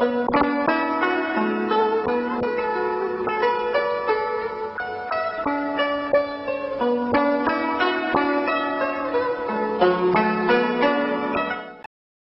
Música